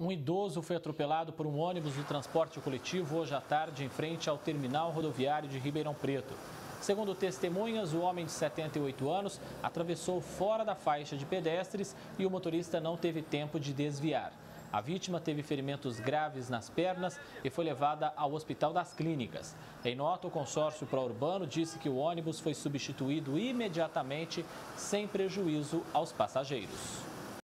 Um idoso foi atropelado por um ônibus de transporte coletivo hoje à tarde em frente ao terminal rodoviário de Ribeirão Preto. Segundo testemunhas, o homem de 78 anos atravessou fora da faixa de pedestres e o motorista não teve tempo de desviar. A vítima teve ferimentos graves nas pernas e foi levada ao Hospital das Clínicas. Em nota, o consórcio pró-urbano disse que o ônibus foi substituído imediatamente, sem prejuízo aos passageiros.